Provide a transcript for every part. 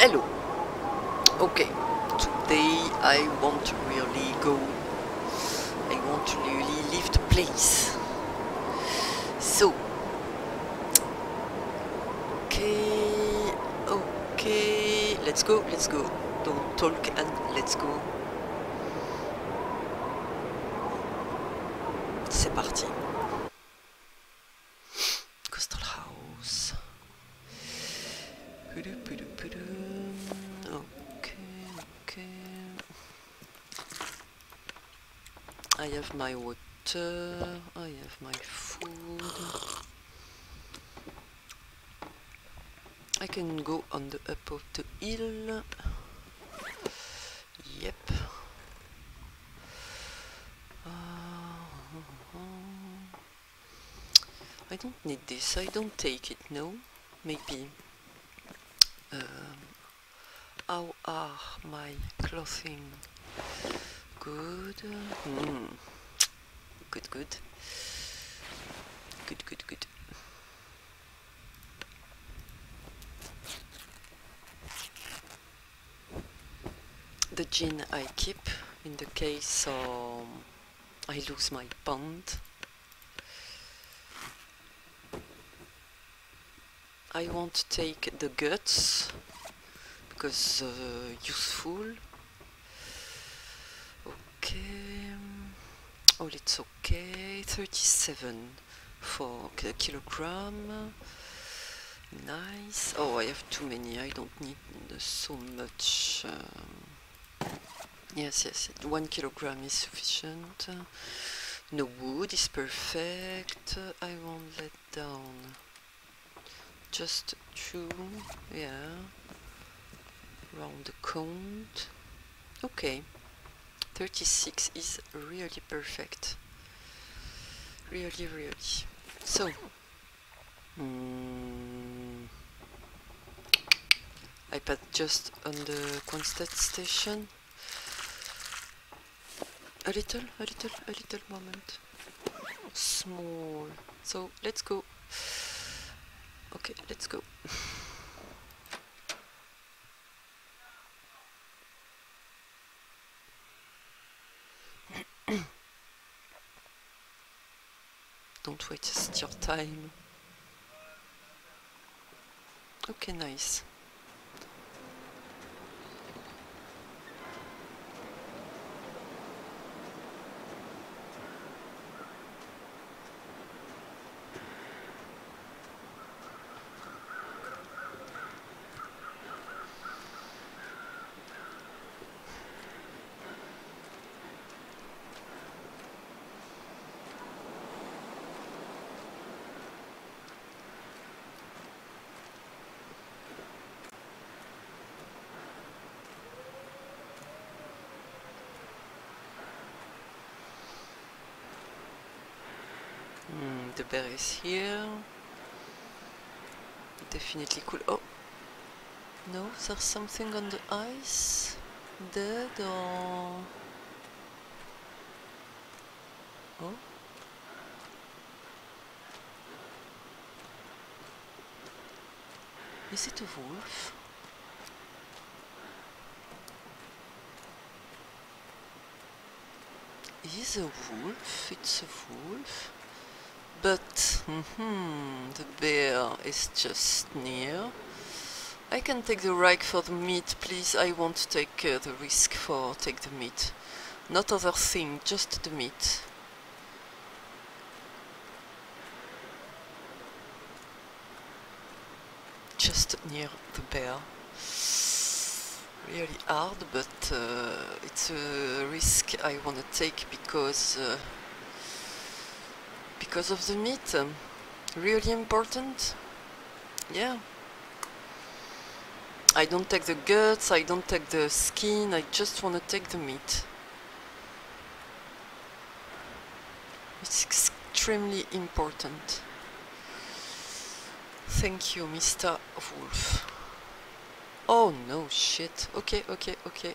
Hello. Okay, today I want to really go. I want to really leave the place. So. Okay, okay, let's go, let's go. Don't talk and let's go. C'est parti. Coastal House. Pudu, pudu, pudu. Okay, okay. I have my water, I have my food. I can go on the up of the hill. Yep. Uh, I don't need this, I don't take it, no? Maybe. Um, how are my clothing? Good. Hmm. Good, good. Good, good, good. The gin I keep in the case um, I lose my bond. I want to take the guts because uh, useful. Okay. Oh, it's okay. 37 for kilogram. Nice. Oh, I have too many. I don't need so much. Um, yes, yes. One kilogram is sufficient. No wood is perfect. I won't let down. Just two. Yeah. Round the count. Okay. 36 is really perfect. Really, really. So, mm, I put just on the Quonset station. A little, a little, a little moment. Small. So, let's go. Okay, let's go. Don't waste your time. Okay, nice. Is here. Definitely cool. Oh! No, there's something on the ice? Dead or... Oh? Is it a wolf? Is a wolf? It's a wolf? But mhm, the bear is just near. I can take the rike for the meat, please. I want to take uh, the risk for take the meat. Not other thing, just the meat. Just near the bear. Really hard, but uh, it's a risk I want to take because uh, because of the meat. Really important. Yeah. I don't take the guts, I don't take the skin, I just want to take the meat. It's extremely important. Thank you, Mr. Wolf. Oh no, shit. Okay, okay, okay.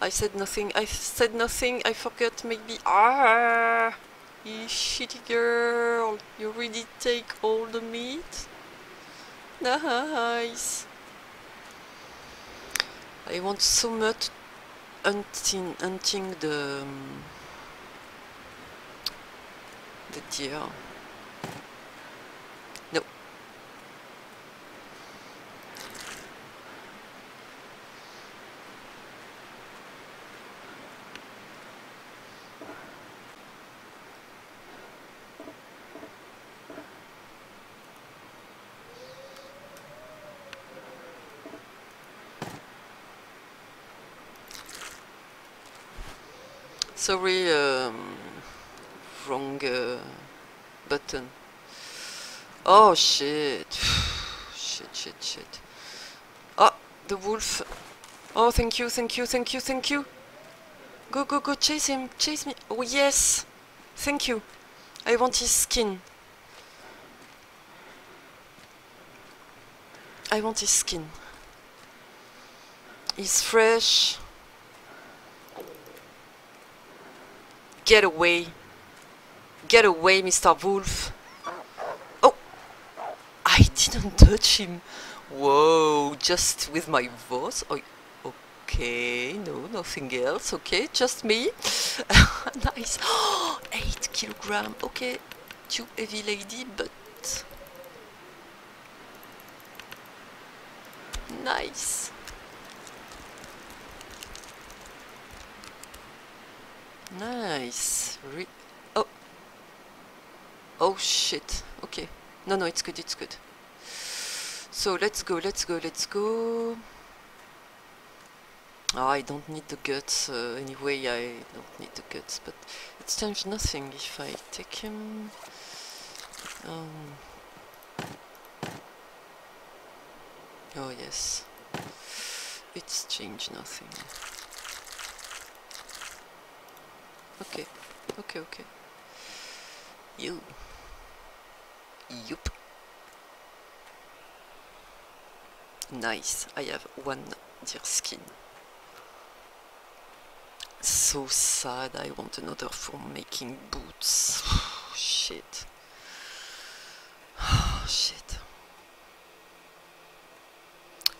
I said nothing, I said nothing, I forgot maybe. Ah! You shitty girl, you really take all the meat? Nice. I want so much hunting, hunting the um, the deer. No. Sorry, um, wrong uh, button. Oh shit. shit, shit, shit. Oh, the wolf. Oh, thank you, thank you, thank you, thank you. Go, go, go, chase him, chase me. Oh, yes. Thank you. I want his skin. I want his skin. He's fresh. Get away. Get away, Mr. Wolf. Oh! I didn't touch him. Whoa, just with my voice? Oh, okay, no, nothing else. Okay, just me. nice. Eight kilogram. Okay, too heavy lady, but nice. Nice. Re oh. Oh shit. Okay. No, no, it's good, it's good. So let's go, let's go, let's go. Oh, I don't need the guts. Uh, anyway, I don't need the guts, but it's changed nothing if I take him. Um. Oh, yes. It's changed nothing. Okay, okay, okay. You. Yup. Nice. I have one deer skin. So sad. I want another for making boots. Shit. Shit.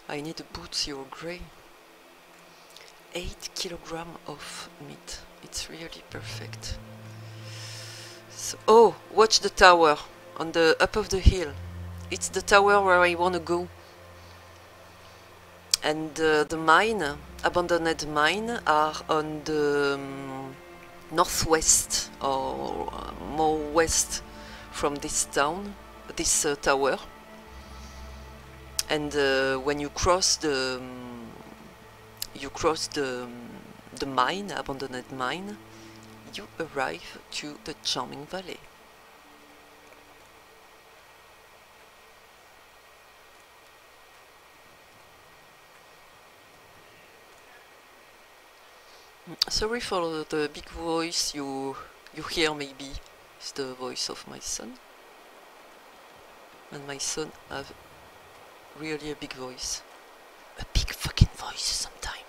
I need boots. You're gray. 8 kilogram of meat. It's really perfect. So, oh, watch the tower on the up of the hill. It's the tower where I want to go. And uh, the mine, abandoned mine, are on the um, northwest or uh, more west from this town, this uh, tower. And uh, when you cross the um, you cross the um, the mine, abandoned mine, you arrive to the charming valley. Sorry for the big voice you you hear maybe it's the voice of my son. And my son have really a big voice. A big fucking voice sometimes.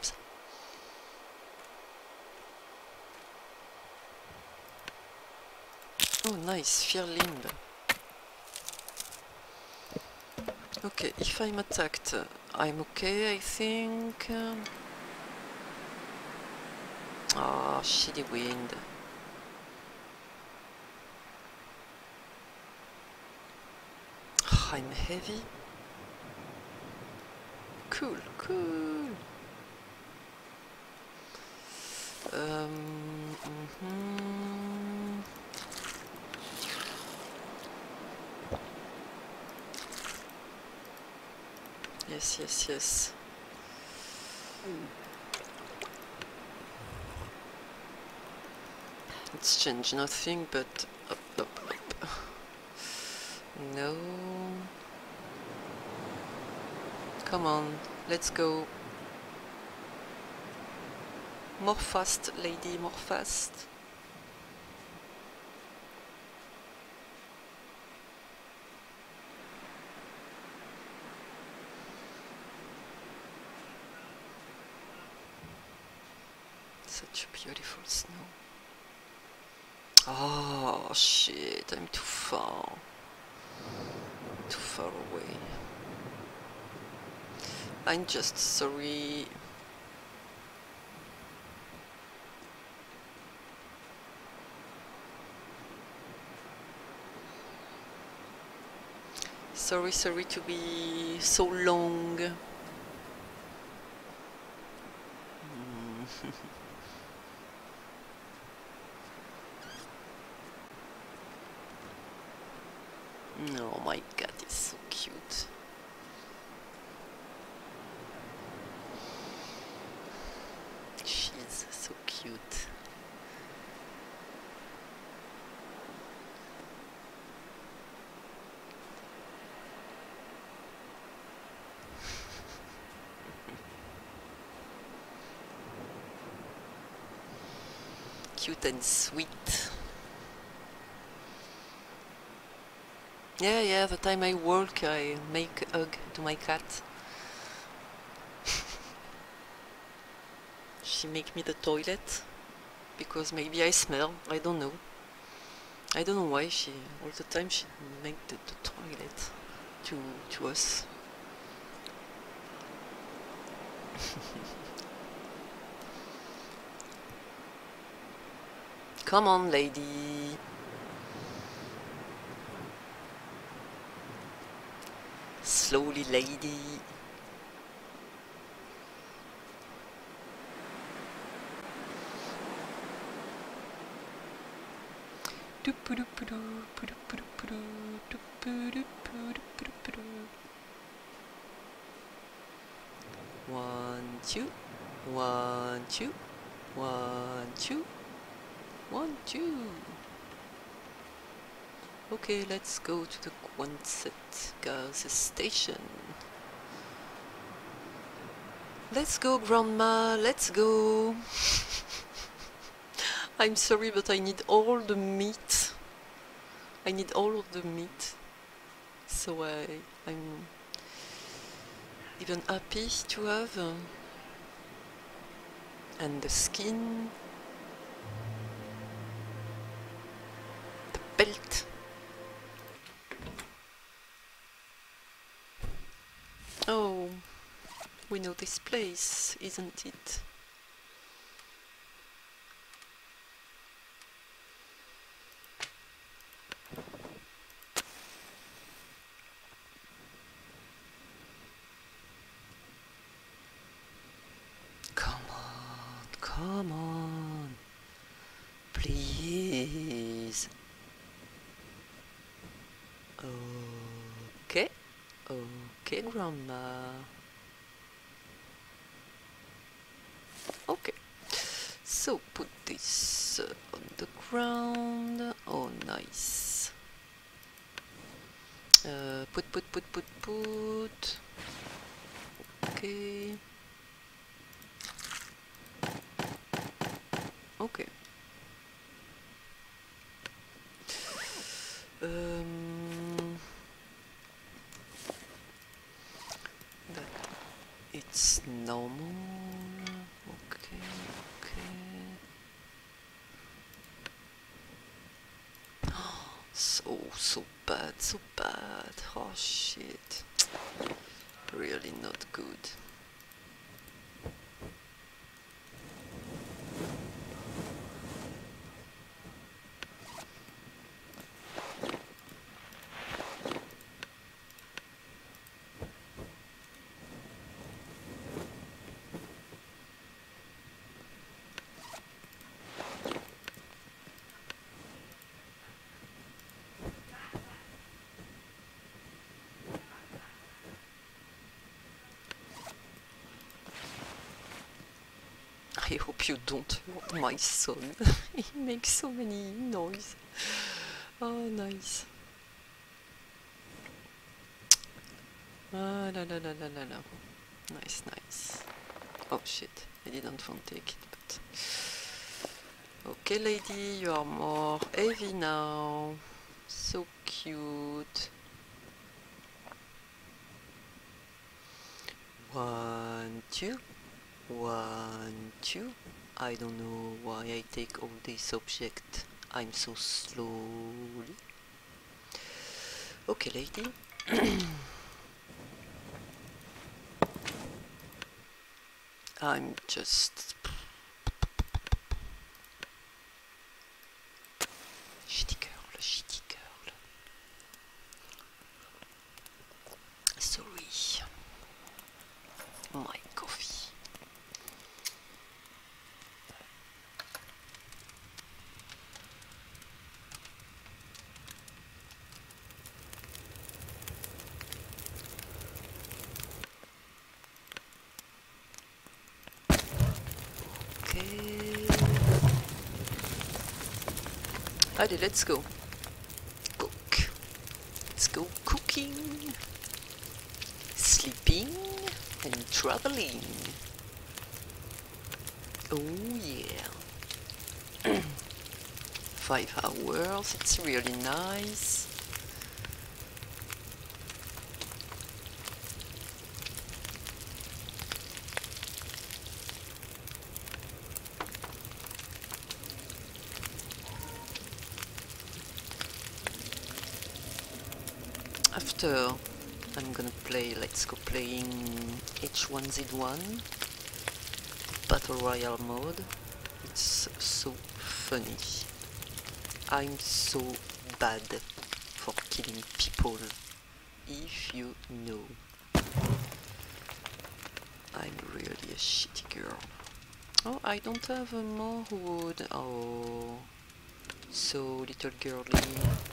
Oh nice, fear limb. Okay, if I'm attacked, I'm okay I think. Ah, oh, shitty wind. I'm heavy. Cool, cool. Um, mm -hmm. Yes, yes, yes. Hmm. It's changed nothing but up, up, up. No. Come on, let's go. More fast, lady, more fast. I'm just sorry. Sorry, sorry to be so long. oh my god, it's so cute. Cute and sweet. Yeah, yeah, the time I walk, I make a hug to my cat. she make me the toilet because maybe I smell, I don't know. I don't know why she, all the time she make the, the toilet to, to us. Come on, lady. Slowly, lady. One, two, one, two, one, two. One, two. Okay, let's go to the Quonset gas station. Let's go, Grandma, let's go. I'm sorry, but I need all the meat. I need all of the meat. So I, I'm even happy to have. Uh, and the skin Oh, we know this place, isn't it? Come on, come on, please. Okay, okay, Grandma. Okay, so put this uh, on the ground. Oh, nice. Uh, put, put, put, put, put. Okay. Okay. Um, that it's normal. Okay, okay. so so bad, so bad. Oh shit. Really not good. I hope you don't hurt my son. he makes so many noise. Oh, nice. Ah, la la la la la la. Nice, nice. Oh shit, I didn't want to take it, but... Okay, lady, you are more heavy now. So cute. One, two. One, two. I don't know why I take all these objects. I'm so slowly. Okay, lady. I'm just shitty girl, shitty girl. my coffee. Okay. Allez, let's go. Cook. Let's go cooking, sleeping, and traveling. Oh yeah. Five hours, it's really nice. After I'm gonna play Let's Go playing H1Z1 Battle Royale mode. It's so funny. I'm so bad for killing people. If you know. I'm really a shitty girl. Oh, I don't have more wood. Oh, so little girly.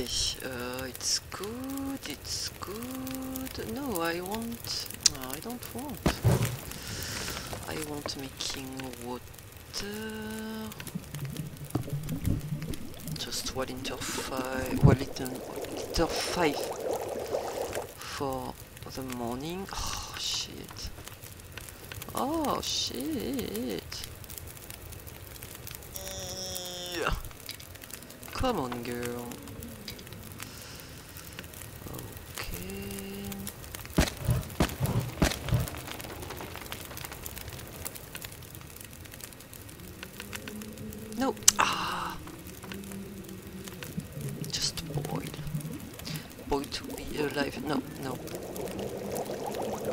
Uh, it's good, it's good. No, I want. no, I don't want. I want making water. Just one liter five. One liter, liter five for the morning. Oh shit. Oh shit. Yeah. Come on, girl. Okay. No. Ah. Just boil. Boil to be alive. No, no.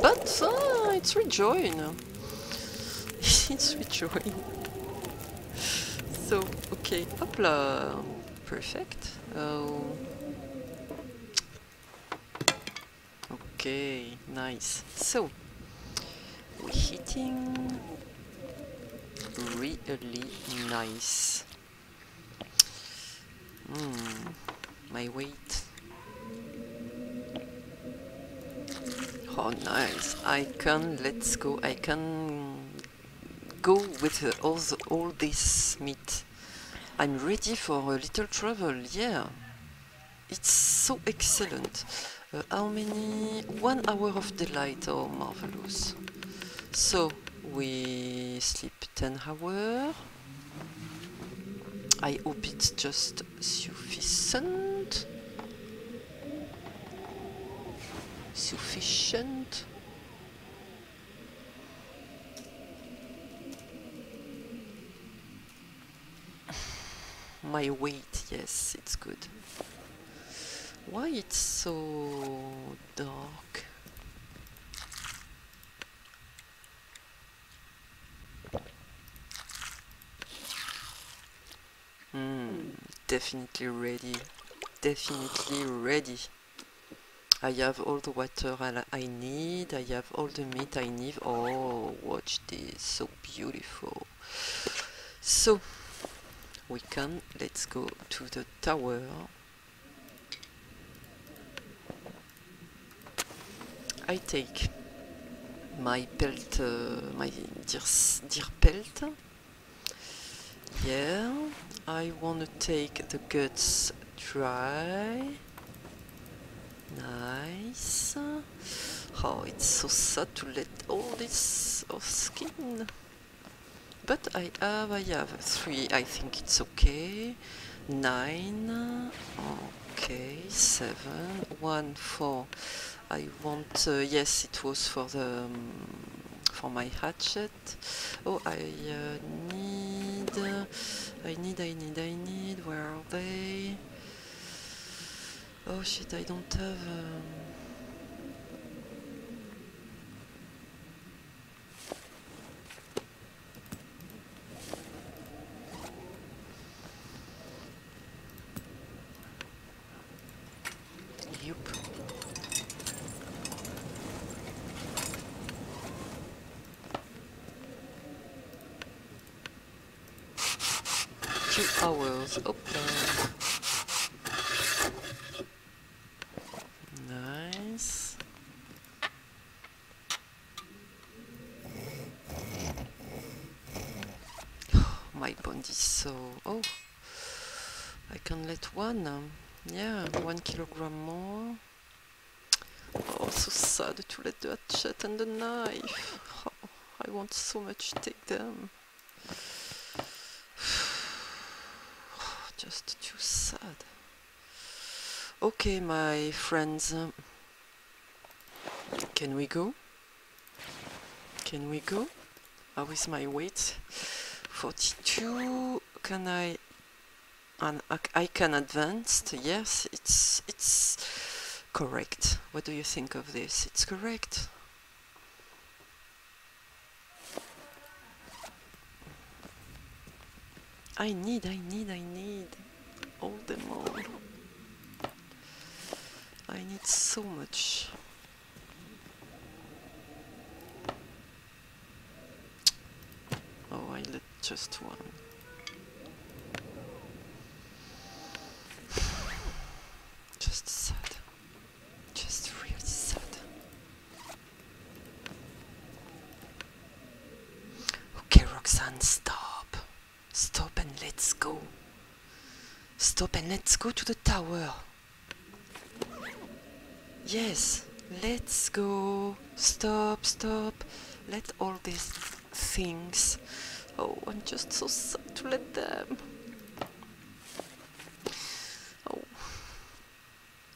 But uh, it's rejoin. it's rejoin. So, okay. Hopla. Perfect. Oh. Okay, nice. So, we're hitting really nice. Hmm, my weight. Oh, nice. I can, let's go. I can go with uh, all, the, all this meat. I'm ready for a little travel, yeah. It's so excellent. Uh, how many? One hour of delight. Oh, marvelous. So we sleep 10 hours. I hope it's just sufficient. Sufficient. My weight, yes, it's good. Why it's so dark? Hmm, definitely ready. Definitely ready. I have all the water I need. I have all the meat I need. Oh, watch this. So beautiful. So, we can, let's go to the tower. I take my pelt, uh, my deer, deer pelt. Yeah, I want to take the guts dry. Nice. Oh, it's so sad to let all this of skin. But I have, I have three. I think it's okay. Nine. Okay, seven. One, four. I want. Uh, yes, it was for the um, for my hatchet. Oh, I uh, need, I need, I need, I need. Where are they? Oh shit! I don't have. Um... Two hours. Open. Nice. My bond is so. Oh, I can let one. um, yeah, one kilogram more. Oh, so sad to let the hatchet and the knife. Oh, I want so much to take them. Just too sad. Okay, my friends. Can we go? Can we go? How is my weight? 42. Can I, I can advance. Yes, it's it's correct. What do you think of this? It's correct. I need, I need, I need all them all. I need so much. Oh, I let just one. Just sad. Just really sad. Okay, Roxanne, stop. Stop and let's go. Stop and let's go to the tower. Yes, let's go. Stop, stop. Let all these things. Oh, I'm just so sad to let them. Oh.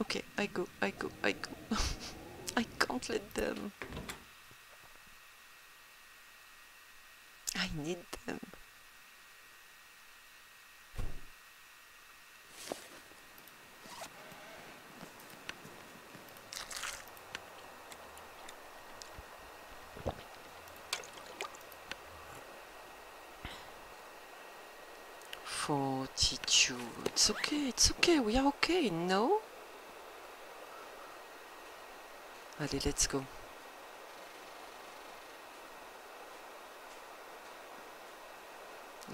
Okay, I go, I go, I go. I can't let them. I need them. It's okay. It's okay. We are okay. No. Allez, let's go.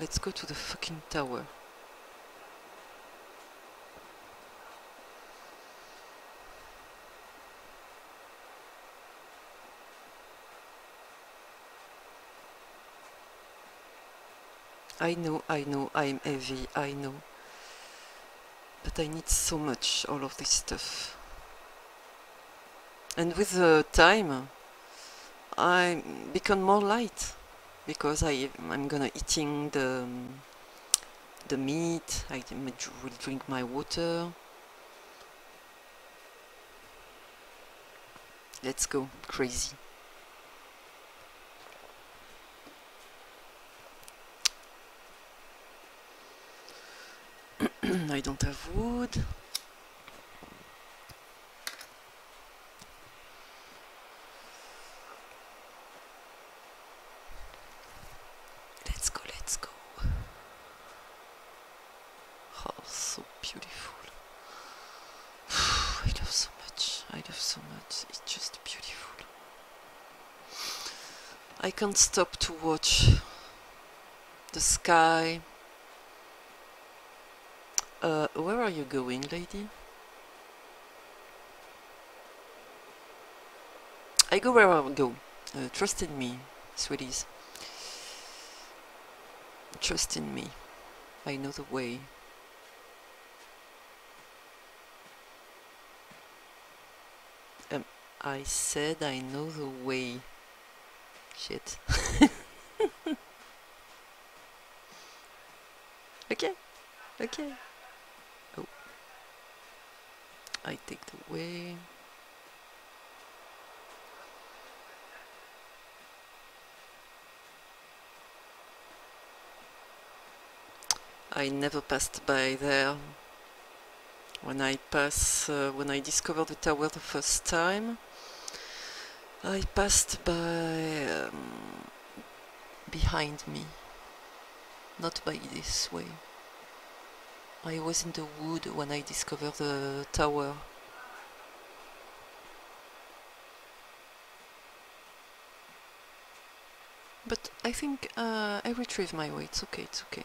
Let's go to the fucking tower. I know, I know, I'm heavy, I know. But I need so much, all of this stuff. And with the time, I become more light because I I'm gonna eating the the meat. I will drink my water. Let's go crazy. I wood. Let's go, let's go. Oh, so beautiful. I love so much. I love so much. It's just beautiful. I can't stop to watch the sky. Uh, where are you going, lady? I go where I go. Uh, trust in me, sweeties. Trust in me. I know the way. Um, I said I know the way. Shit. okay. Okay. I take the way. I never passed by there. When I pass, uh, when I discovered the tower the first time, I passed by um, behind me, not by this way. I was in the wood when I discovered the tower. But I think uh, I retrieve my way, it's okay, it's okay.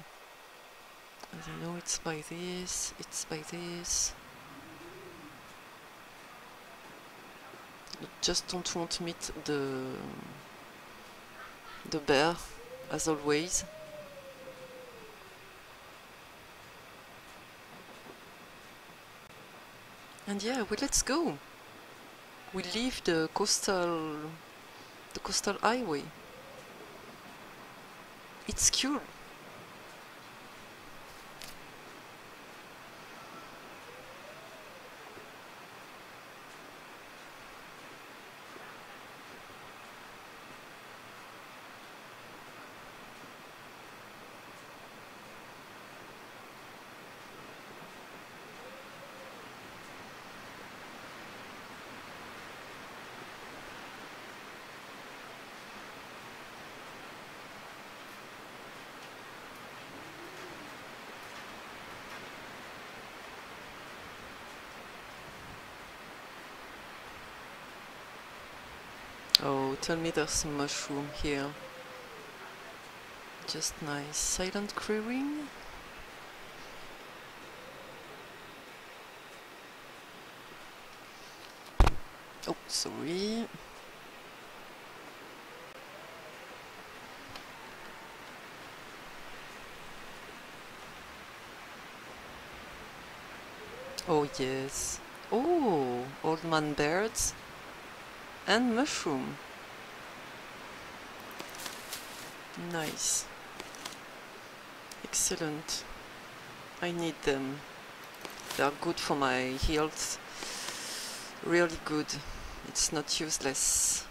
I know it's by this, it's by this. Just don't want to meet the the bear, as always. And yeah, well, let's go. We leave the coastal, the coastal highway. It's cool. Tell me there's some mushroom here. Just nice. Silent clearing. Oh, sorry. Oh, yes. Oh, old man birds and mushroom. Nice. Excellent. I need them. They are good for my health. Really good. It's not useless.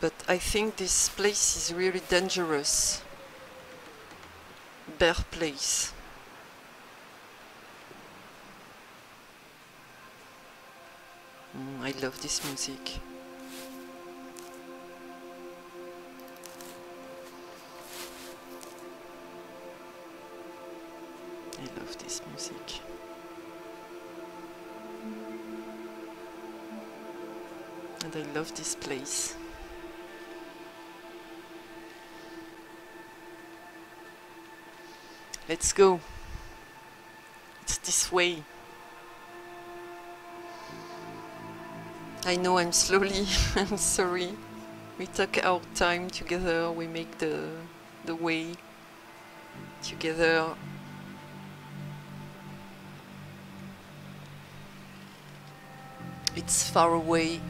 But I think this place is really dangerous. Bear place. I love this music. I love this music. And I love this place. Let's go. It's this way. I know I'm slowly, I'm sorry. We took our time together, we make the, the way together. It's far away.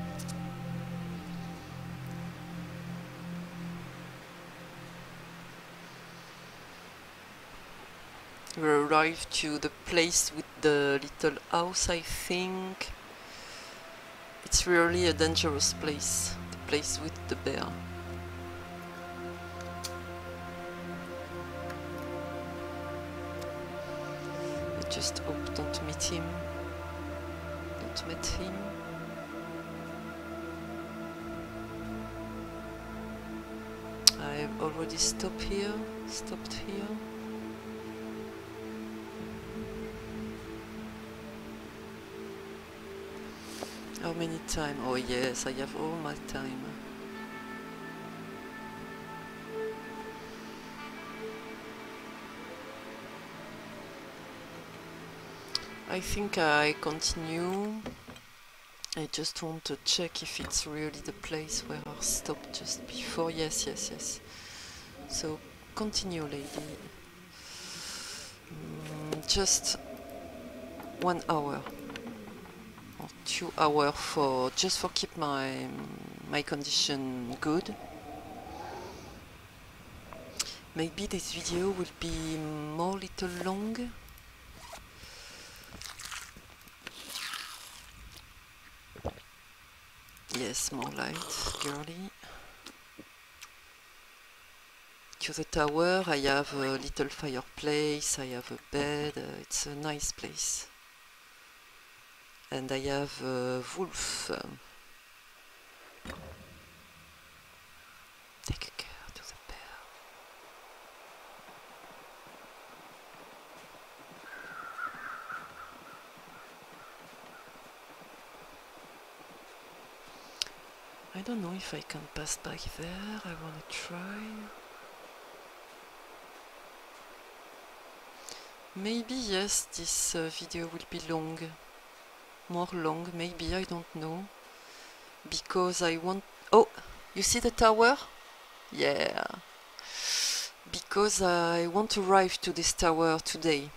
We arrived to the place with the little house, I think. It's really a dangerous place, the place with the bear. I just hope don't meet him. Don't meet him. I've already stopped here, stopped here. How many time? Oh yes, I have all my time. I think I continue. I just want to check if it's really the place where I stopped just before. Yes, yes, yes. So continue, lady. Mm, just one hour two hour for just for keep my my condition good. Maybe this video will be more little long. Yes, more light, girly. to the tower. I have a little fireplace, I have a bed, uh, it's a nice place. And I have a wolf. Take care to the. I don't know if I can pass by there. I want to try. Maybe yes, this uh, video will be long. More long, maybe, I don't know. Because I want... Oh, you see the tower? Yeah. Because I want to arrive to this tower today.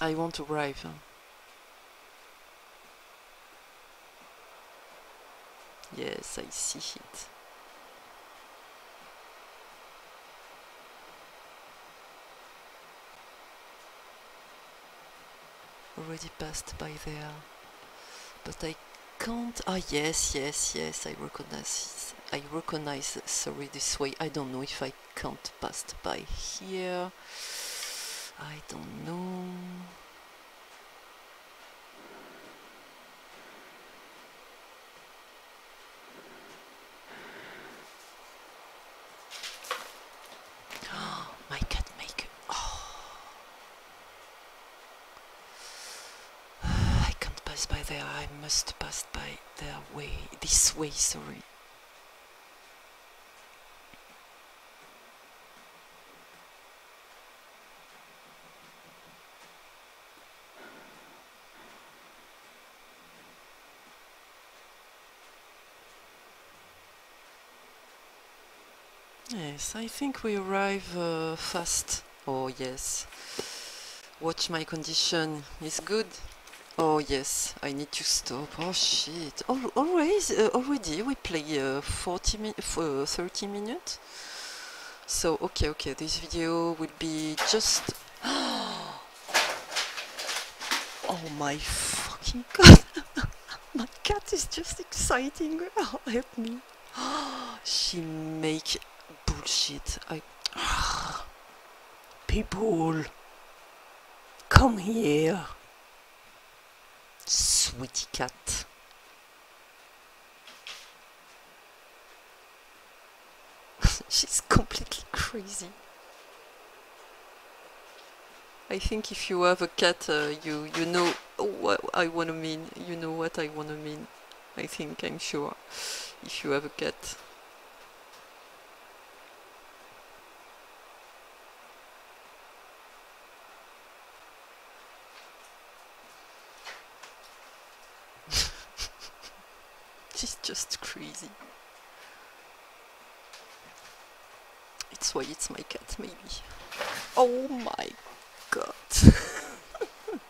I want to arrive. Yes, I see it. Already passed by there. But I can't. Ah, yes, yes, yes, I recognize. I recognize, sorry, this way. I don't know if I can't pass by here. I don't know. My cat make. Oh. I can't pass by there. I must pass by their way. This way, sorry. Yes, I think we arrive uh, fast. Oh, yes. Watch my condition. Is good. Oh, yes. I need to stop. Oh, shit. Al always, uh, already we play uh, 40 min for 30 minutes. So, okay, okay. This video will be just. oh my fucking god. my cat is just exciting. Help me. she make bullshit. I. People, come here. Sweetie cat. She's completely crazy. I think if you have a cat, uh, you you know what I wanna mean. You know what I wanna mean. I think I'm sure. If you have a cat. She's crazy. It's why it's my cat, maybe. Oh my god.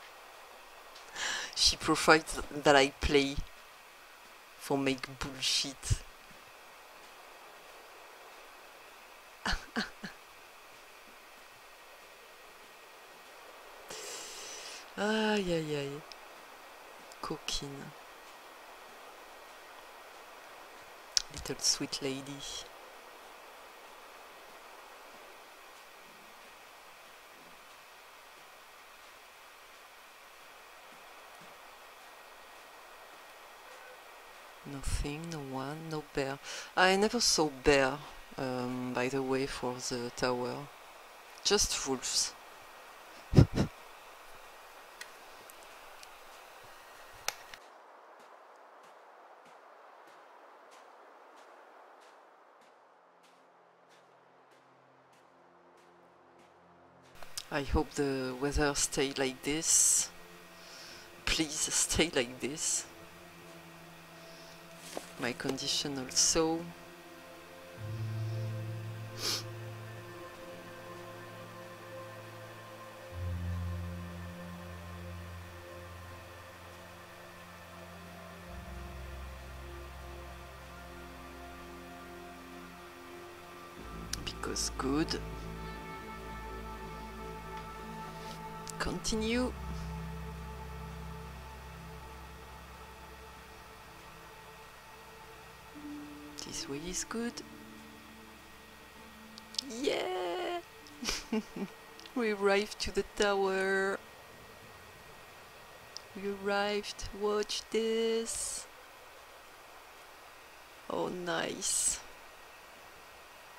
she prefers that I play for make bullshit. aïe aïe aïe. Coquine. Little sweet lady. Nothing, no one, no bear. I never saw bear, um, by the way, for the tower. Just wolves. I hope the weather stay like this. Please stay like this. My condition also. Because good. Continue. This way is good. Yeah! we arrived to the tower. We arrived. Watch this. Oh, nice.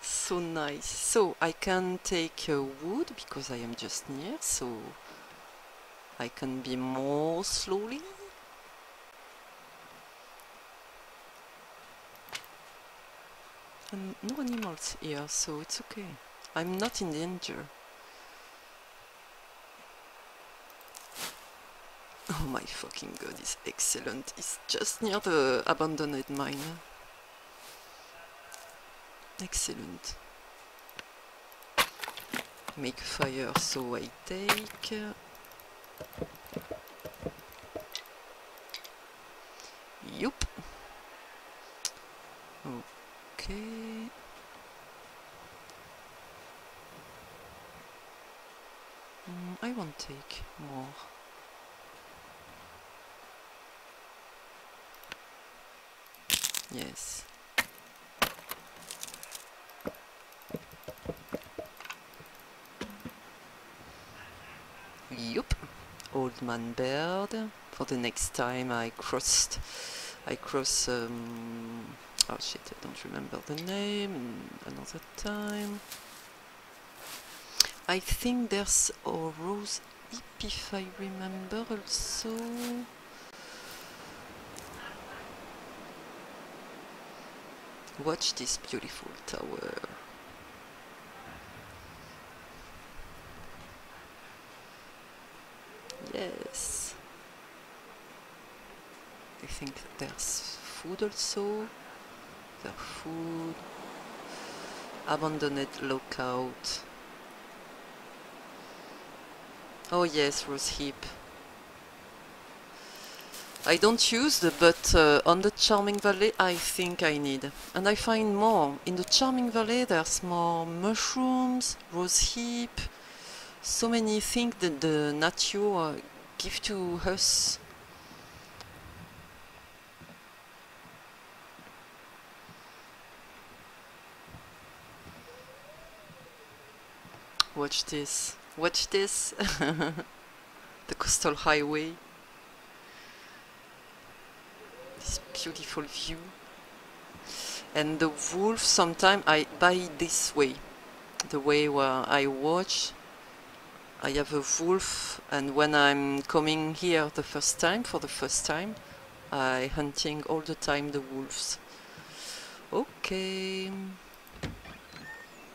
So nice. So I can take uh, wood because I am just near, so I can be more slowly. And no animals here, so it's okay. I'm not in danger. Oh my fucking god, it's excellent. It's just near the abandoned mine. Excellent. Make fire, so I take. Yup. Okay. Mm, I won't take more. Yes. Yup. Old man beard. For the next time I crossed I cross um, oh shit I don't remember the name. Another time. I think there's a rose hip if I remember also. Watch this beautiful tower yes. I think there's food also. The food. Abandoned lookout. Oh yes rose heap. I don't use the but uh, on the Charming Valley I think I need. And I find more. In the Charming Valley there's more mushrooms rose heap so many things that the nature uh, give to us Watch this. Watch this. the coastal highway. This beautiful view. And the wolf, sometimes I buy this way. The way where I watch. I have a wolf and when I'm coming here the first time, for the first time, I hunting all the time the wolves. Okay.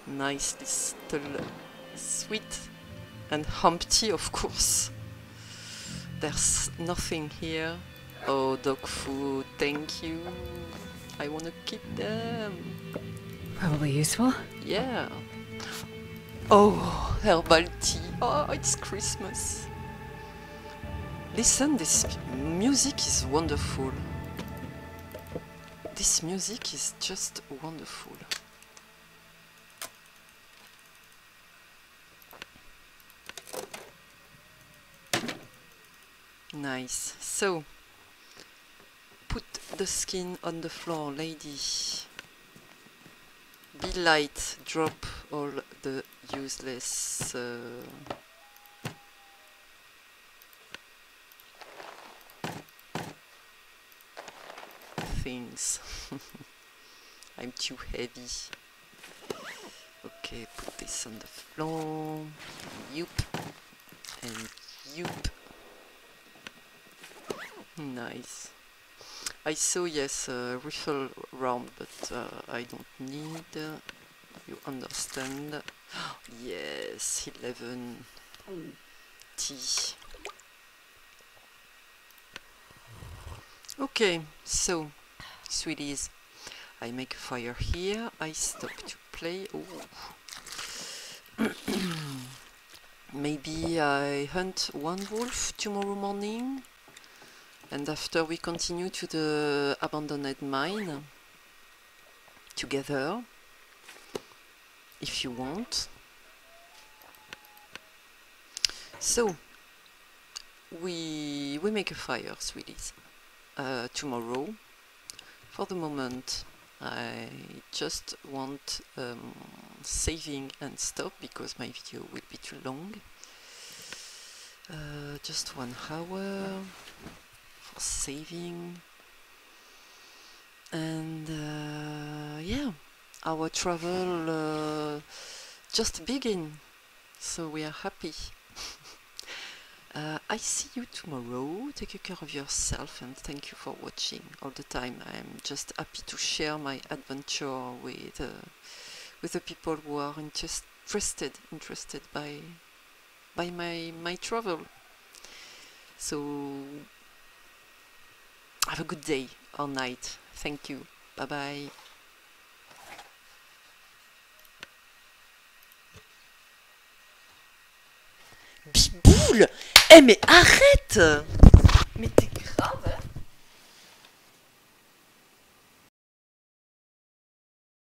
Nice little sweet and Humpty, of course. There's nothing here. Oh, dog food, thank you. I want to keep them. Probably useful. Yeah. Oh, herbal tea. Oh, it's Christmas. Listen, this music is wonderful. This music is just wonderful. Nice. So, put the skin on the floor, lady. Be light, drop all the useless uh, things. I'm too heavy. Okay, put this on the floor. Yup. And yup. Nice. I saw, yes, a rifle round, but uh, I don't need. Uh, you understand? yes, 11 T. Okay, so, sweeties, I make a fire here, I stop to play. Oh. Maybe I hunt one wolf tomorrow morning and after we continue to the abandoned mine together if you want. So we we make a fire sweeties uh, tomorrow. For the moment I just want um, saving and stop because my video will be too long. Uh, just one hour for saving. And uh, yeah our travel uh, just begin. So we are happy. Uh, I see you tomorrow. Take care of yourself and thank you for watching all the time. I'm just happy to share my adventure with uh, with the people who are interested interested by by my my travel. So have a good day or night. Thank you. Bye bye Biboule! Eh mais arrête! Mais t'es grave hein?